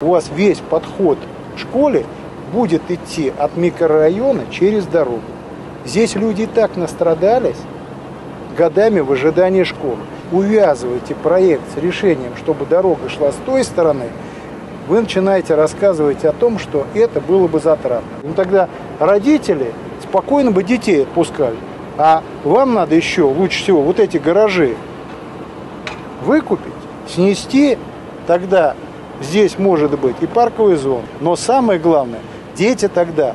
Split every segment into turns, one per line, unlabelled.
У вас весь подход к школе будет идти от микрорайона через дорогу. Здесь люди и так настрадались годами в ожидании школы. Увязывайте проект с решением, чтобы дорога шла с той стороны, вы начинаете рассказывать о том, что это было бы затратно. Ну тогда родители спокойно бы детей отпускали. А вам надо еще, лучше всего, вот эти гаражи выкупить, снести, тогда здесь может быть и парковая зона. Но самое главное, дети тогда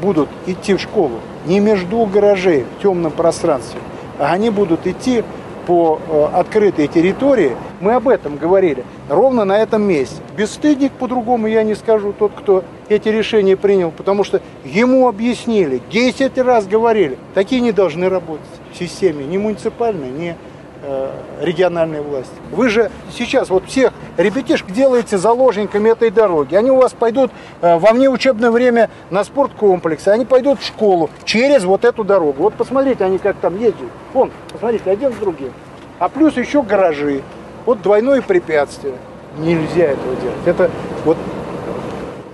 будут идти в школу не между гаражей в темном пространстве, а они будут идти по э, открытой территории. Мы об этом говорили ровно на этом месте. Бесстыдник по-другому я не скажу, тот, кто эти решения принял, потому что ему объяснили, 10 раз говорили, такие не должны работать в системе ни муниципальной, ни региональной власти. Вы же сейчас вот всех ребятишек делаете заложниками этой дороги. Они у вас пойдут э, во внеучебное время на спорткомплекс, они пойдут в школу через вот эту дорогу. Вот посмотрите, они как там ездят. Вон, посмотрите, один с другим. А плюс еще гаражи. Вот двойное препятствие. Нельзя этого делать. Это вот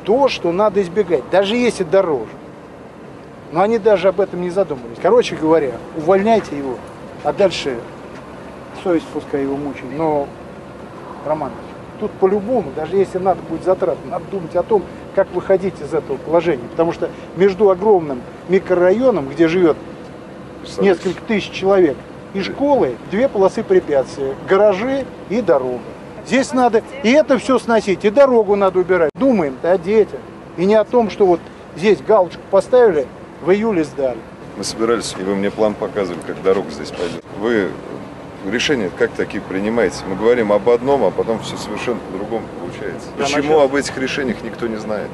то, что надо избегать, даже если дороже. Но они даже об этом не задумывались. Короче говоря, увольняйте его, а дальше совесть пускай его мучает. Но, Роман, тут по-любому, даже если надо будет затратно, надо думать о том, как выходить из этого положения. Потому что между огромным микрорайоном, где живет несколько тысяч человек, и школой две полосы препятствия, гаражи и дорога. Здесь надо и это все сносить, и дорогу надо убирать. Думаем-то о детях. И не о том, что вот здесь галочку поставили, в июле сдали.
Мы собирались, и вы мне план показывали, как дорога здесь пойдет. Вы решения как такие принимаете? Мы говорим об одном, а потом все совершенно по-другому получается.
Да,
Почему об этих решениях никто не знает?